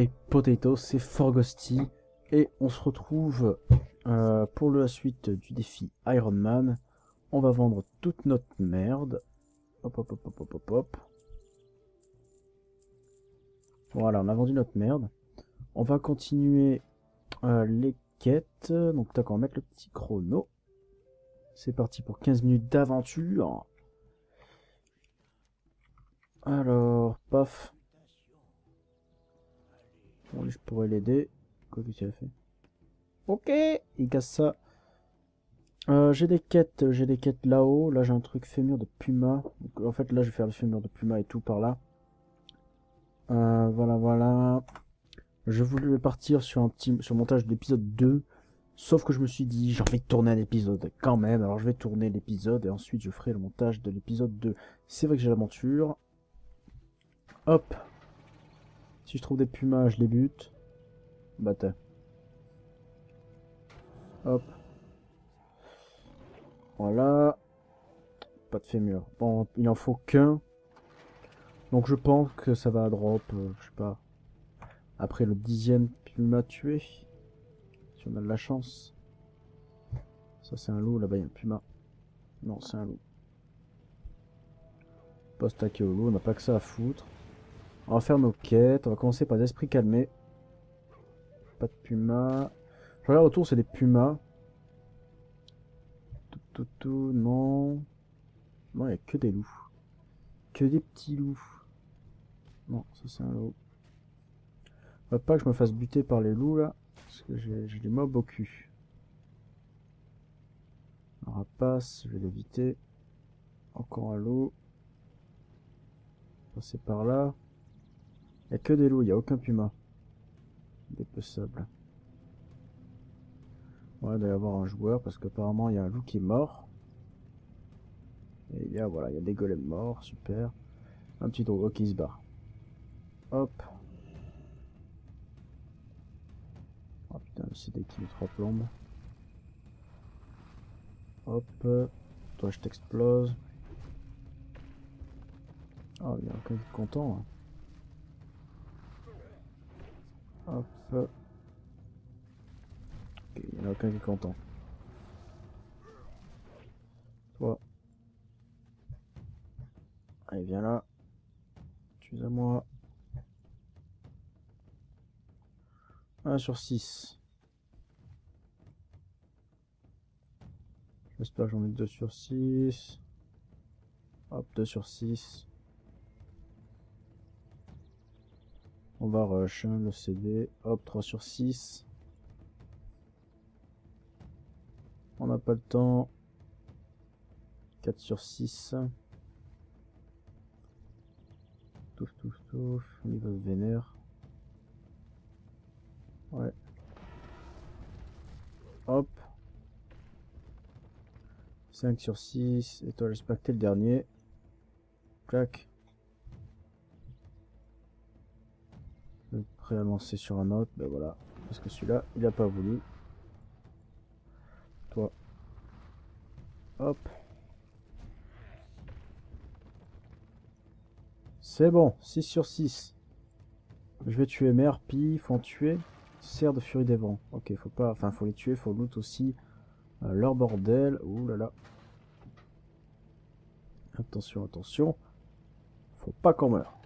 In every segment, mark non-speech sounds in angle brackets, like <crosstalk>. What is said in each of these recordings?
les potatoes, c'est Forgosti. Et on se retrouve euh, pour la suite du défi Iron Man. On va vendre toute notre merde. Hop, hop, hop, hop, hop, hop, hop. Voilà, on a vendu notre merde. On va continuer euh, les quêtes. Donc, tac, on va mettre le petit chrono. C'est parti pour 15 minutes d'aventure. Alors, paf. Je pourrais l'aider. Quoi que tu as fait? Ok, il casse ça. Euh, j'ai des quêtes, j'ai des quêtes là-haut. Là, j'ai un truc fémur de Puma. En fait, là, je vais faire le fémur de Puma et tout par là. Euh, voilà, voilà. Je voulais partir sur un petit sur montage de l'épisode 2. Sauf que je me suis dit, j'ai envie de tourner un épisode quand même. Alors, je vais tourner l'épisode et ensuite, je ferai le montage de l'épisode 2. C'est vrai que j'ai l'aventure. Hop. Si je trouve des pumas, je les bute. Bata. Hop. Voilà. Pas de fémur. Bon, il en faut qu'un. Donc je pense que ça va à drop, euh, je sais pas. Après le dixième puma tué. Si on a de la chance. Ça c'est un loup, là-bas il y a un puma. Non, c'est un loup. Pas stacker au loup, on n'a pas que ça à foutre. On va faire nos quêtes, on va commencer par l'esprit calmé. Pas de puma. Je regarde autour, c'est des pumas. Tout, tout, tout, non. Non, il n'y a que des loups. Que des petits loups. Non, ça c'est un loup. Va pas que je me fasse buter par les loups là. Parce que j'ai des mobs au cul. Un rapace, je vais l'éviter. Encore un loup. Passer par là. Il n'y a que des loups, il n'y a aucun puma. Dépeçable. Ouais, il doit y avoir un joueur parce qu'apparemment il y a un loup qui est mort. Et il y a, voilà, il y a des golems morts, super. Un petit drogo qui se barre. Hop. Oh putain, c'est des kills trois plombes. Hop. Toi, je t'explose. Oh, il y a qui est content. Hein. Hop. Ok, il n'y en a aucun qui est content. Toi. Allez, viens là. Tu es à moi. 1 sur 6. J'espère que j'en ai 2 sur 6. Hop, 2 sur 6. On va rush hein, le CD. Hop, 3 sur 6. On n'a pas le temps. 4 sur 6. Touf, touf, touf. Il va se vénère. Ouais. Hop. 5 sur 6. Et toi, j'espère que t'es le dernier. Clac. À lancer sur un autre, ben voilà. Parce que celui-là, il a pas voulu. Toi. Hop. C'est bon, 6 sur 6. Je vais tuer Mère, Pi, faut en tuer. Serre de furie des vents. Ok, faut pas. Enfin, faut les tuer, faut loot aussi. Euh, leur bordel. Ouh là là. Attention, attention. Faut pas qu'on meure.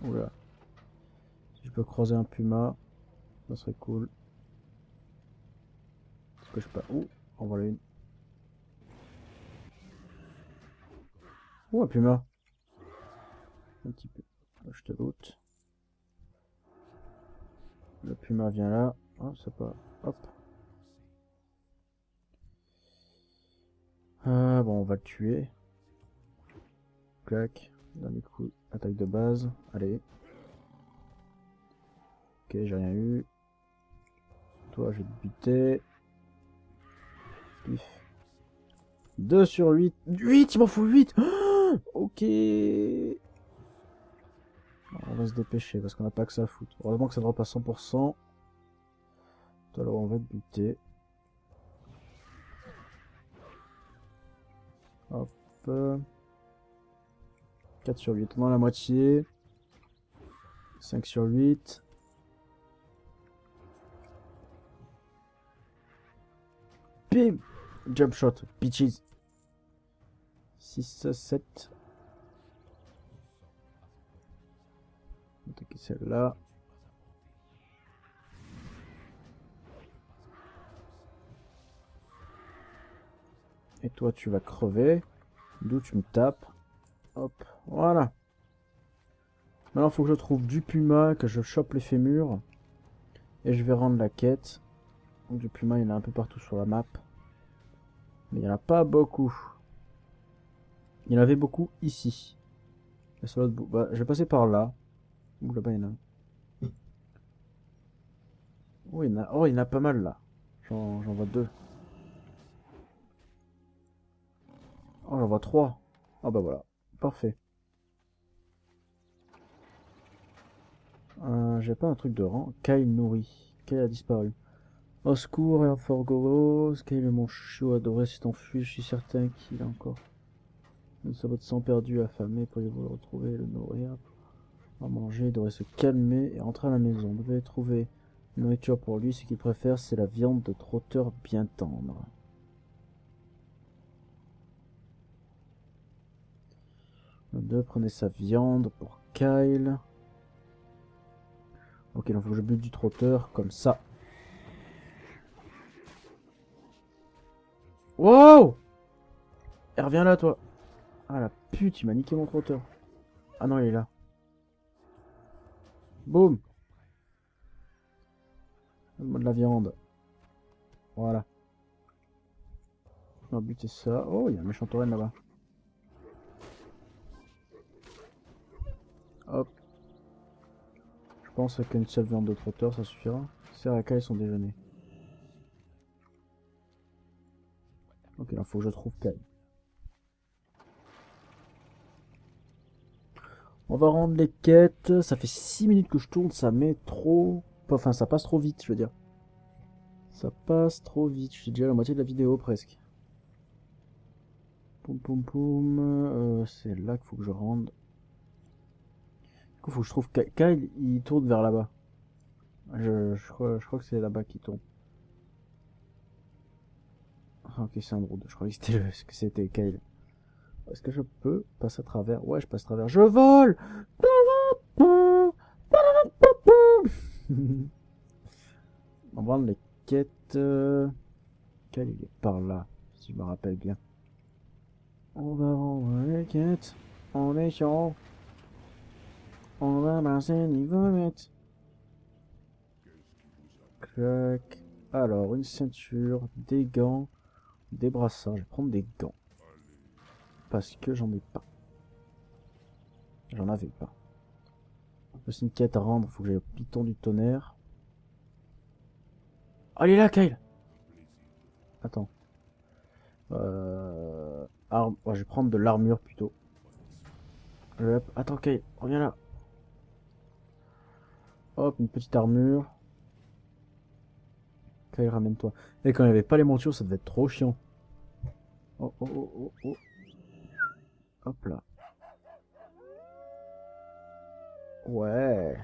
Si je peux croiser un puma, ça serait cool. Est-ce que je peux... Oh, en voilà une. Oh, un puma. Un petit peu. Je te loot. Le puma vient là. Ah, ça pas. Hop. Ah, bon, on va le tuer. Clac. Dernier coup. Attaque de base. Allez. Ok, j'ai rien eu. Toi, je vais te buter. Pif. 2 sur 8. 8, il m'en faut 8 <gasps> Ok. On va se dépêcher parce qu'on n'a pas que ça à foutre. Heureusement que ça drop à 100%. Alors on va te buter. Hop. 4 sur 8, on a la moitié. 5 sur 8. Bim Jump shot, bitches. 6, 7. On va attaquer celle-là. Et toi, tu vas crever. D'où tu me tapes. Hop, voilà. Maintenant, faut que je trouve du puma, que je chope les fémurs. Et je vais rendre la quête. Du puma, il y en a un peu partout sur la map. Mais il n'y en a pas beaucoup. Il y en avait beaucoup ici. Bah, je vais passer par là. Ouh, là-bas, il y en a. Oh, il y en a, oh, il y pas mal là. J'en vois deux. Oh, j'en vois trois. Ah bah voilà. Parfait. Euh, J'ai pas un truc de rang. Kyle nourrit. Kyle a disparu. Au secours, et Forgoros. Kyle, mon chou adoré, s'est enfui. Je suis certain qu'il a encore. Nous votre sang perdu, affamé. Pourriez-vous le retrouver, le nourrir À manger, il devrait se calmer et rentrer à la maison. Vous devez trouver nourriture pour lui. Ce qu'il préfère, c'est la viande de trotteur bien tendre. Le 2, prenez sa viande pour Kyle. Ok, donc faut que je bute du trotteur comme ça. Wow Et reviens là, toi. Ah la pute, il m'a niqué mon trotteur. Ah non, il est là. Boum de la viande. Voilà. On va buter ça. Oh, il y a un méchant tauren là-bas. Hop. Je pense qu'une seule viande de trotteur, ça suffira. C'est à ils son déjeuner. Je trouve Kai. On va rendre les quêtes. Ça fait 6 minutes que je tourne, ça met trop... Enfin, ça passe trop vite, je veux dire. Ça passe trop vite. Je suis déjà la moitié de la vidéo, presque. Poum poum poum. Euh, c'est là qu'il faut que je rende. Du coup, faut que je trouve... Kyle, il tourne vers là-bas. Je, je crois que c'est là-bas qu'il tourne. Ah, ok, c'est un drôle. Je croyais que c'était Kyle. Est-ce que je peux passer à travers? Ouais, je passe à travers. Je vole <laughs> On va prendre les quêtes. Quelle il est par là, si je me rappelle bien. On va rendre les quêtes. On est chaud. On va passer niveau 8. Clac. Alors, une ceinture, des gants, des brassards. Je vais prendre des gants parce que j'en ai pas. J'en avais pas. C'est une quête à rendre, faut que j'aille au piton du tonnerre. Oh, il est là, Kyle Attends. Euh... Arme... je vais prendre de l'armure plutôt. Attends, Kyle, reviens là. Hop, une petite armure. Kyle, ramène-toi. Et quand il n'y avait pas les montures, ça devait être trop chiant. Oh, oh, oh, oh, oh. Hop là. Ouais.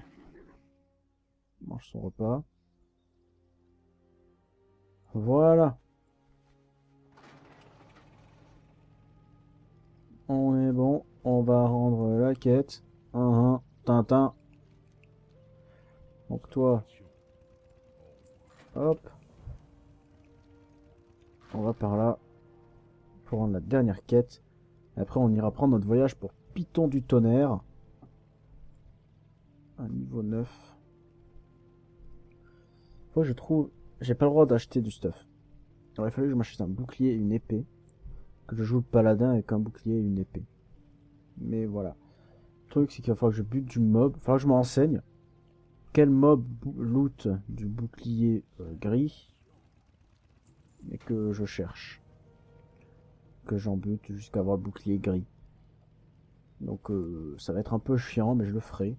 mange son repas. Voilà. On est bon. On va rendre la quête. Uh Tintin. Donc toi. Hop. On va par là. Pour rendre la dernière quête. Après, on ira prendre notre voyage pour Python du tonnerre. Un niveau 9. Moi, je trouve... J'ai pas le droit d'acheter du stuff. Il aurait fallu que je m'achète un bouclier et une épée. Que je joue le paladin avec un bouclier et une épée. Mais voilà. Le truc, c'est qu'il va falloir que je bute du mob. Il va que je m'enseigne. Quel mob loot du bouclier euh, gris. Et que je cherche? Que j'en bute jusqu'à avoir le bouclier gris. Donc euh, ça va être un peu chiant, mais je le ferai.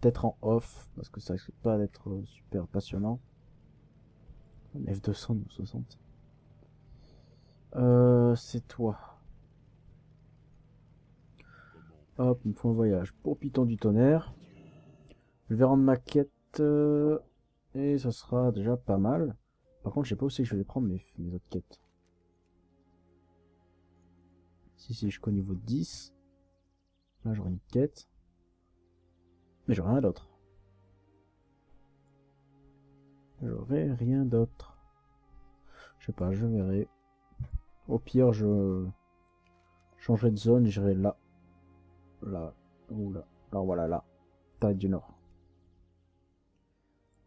Peut-être en off, parce que ça risque pas d'être super passionnant. F200, 60. Euh, c'est toi. Hop, il me un voyage pour Python du tonnerre. Je vais rendre ma quête. euh, et ça sera déjà pas mal. Par contre, je sais pas c'est que je vais prendre mes autres quêtes. Si, si, jusqu'au niveau 10. Là, j'aurai une quête. Mais j'aurai rien d'autre. J'aurai rien d'autre. Je sais pas, je verrai. Au pire, je changerai de zone et j'irai là. Là. Ou là. Alors voilà, là. Taille du Nord.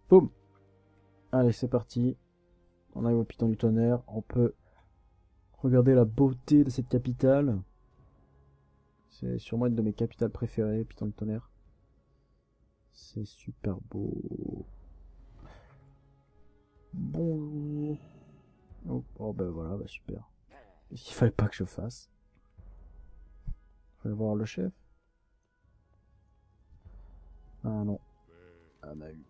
Boum Allez, c'est parti. On arrive au Piton du Tonnerre. On peut regarder la beauté de cette capitale. C'est sûrement une de mes capitales préférées, Piton du Tonnerre. C'est super beau. Bonjour. Oh, oh ben voilà, bah super. Qu'il fallait pas que je fasse Fallait voir le chef. Ah non. Ah bah oui.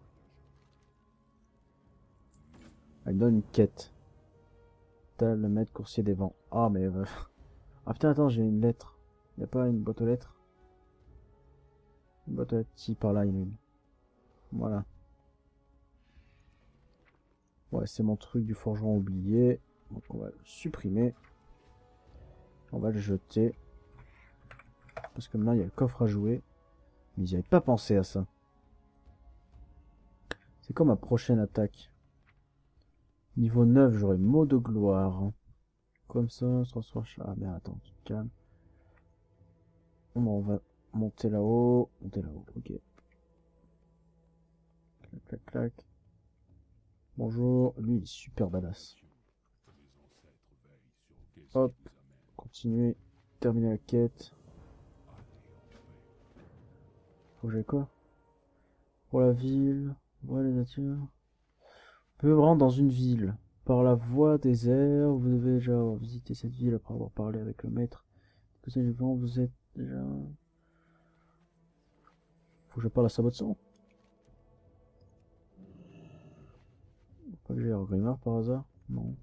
Elle donne une quête. Le maître coursier des vents. Ah mais... euh, <laughs> Ah putain attends j'ai une lettre. Y a pas une boîte aux lettres? Une boîte aux lettres Si par là il y a une. Voilà. Ouais c'est mon truc du forgeron oublié. Donc on va le supprimer. On va le jeter. Parce que maintenant il y a le coffre à jouer. Mais n'y avaient pas pensé à ça. C'est comme ma prochaine attaque. Niveau 9, j'aurai mot de gloire. Comme ça, se transforme. Ah merde, attends, tu calmes. Bon, on va monter là-haut. Monter là-haut, ok. Clac, clac, clac. Bonjour. Lui, il est super badass. Hop. Continuer. Terminer la quête. Faut que j'aille quoi? Pour la ville. Ouais, les natures. Pouvez vous rendre dans une ville. Par la voie des airs, vous devez déjà avoir visité cette ville après avoir parlé avec le maître. Vous êtes déjà... Faut que je parle à Sabot de sang. Pas que j'ai Grimard par hasard? Non.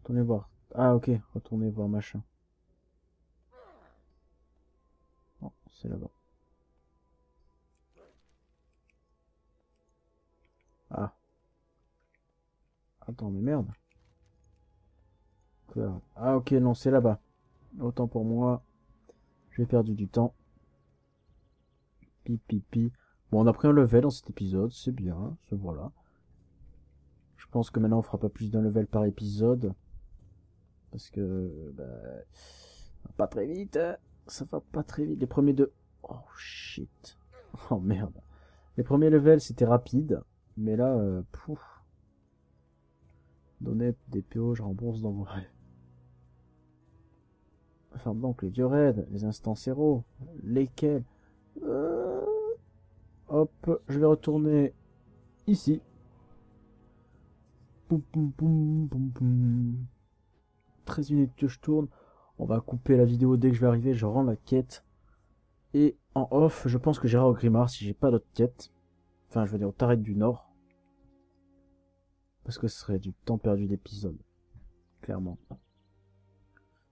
Retournez voir. Ah ok, retournez voir machin. C'est là-bas. Ah. Attends, mais merde. Ah ok, non, c'est là-bas. Autant pour moi. J'ai perdu du temps. Pi, pi. Bon, on a pris un level dans cet épisode, c'est bien, ce voilà. Je pense que maintenant on fera pas plus d'un level par épisode. Parce que, bah, pas très vite, ça va pas très vite. Les premiers deux... Oh shit. Oh merde. Les premiers levels c'était rapide. Mais là, euh, pouf. Donner des PO, je rembourse dans vos rêves. Ferme donc les vieux raids, les instants héros. Lesquels Euh, Hop, je vais retourner ici. Poum, poum, poum, poum, poum. 13 minutes que je tourne. On va couper la vidéo dès que je vais arriver. Je rends la quête. Et en off, je pense que j'irai au Grimard si j'ai pas d'autres quêtes. Enfin, je veux dire au Tarek du Nord. Parce que ce serait du temps perdu d'épisode. Clairement.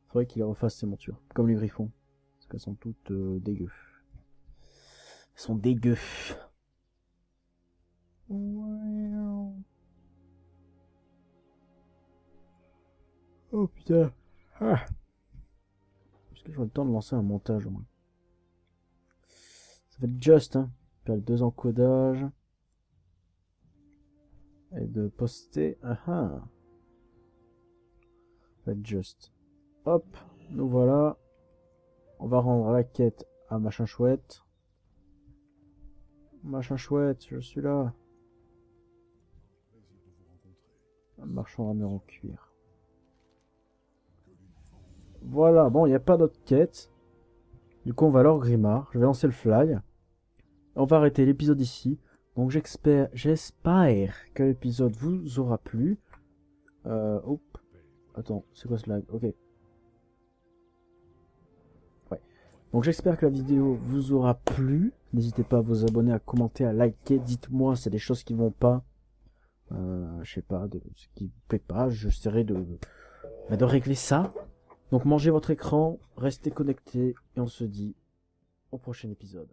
Faudrait qu'il refasse ses montures. Comme les griffons. Parce qu'elles sont toutes euh, dégueu. Elles sont dégueu. Oh putain. Ah. Est-ce que j'aurai le temps de lancer un montage au moins? Ça va être juste, hein. Faire deux encodages. Et de poster. Ah ah. Juste. Hop, nous voilà. On va rendre la quête à machin chouette. Machin chouette, je suis là. Un marchand rameur en cuir. Voilà, bon, il n'y a pas d'autre quête. Du coup, on va alors Grimard. Je vais lancer le fly. On va arrêter l'épisode ici. Donc j'espère, j'espère que l'épisode vous aura plu. Euh, hop. Attends, c'est quoi ce lag? Ok. Ouais. Donc j'espère que la vidéo vous aura plu. N'hésitez pas à vous abonner, à commenter, à liker. Dites-moi a des choses qui vont pas. Euh, je sais pas, de, ce qui plaît pas. J'essaierai de, bah, de régler ça. Donc mangez votre écran, restez connectés et on se dit au prochain épisode.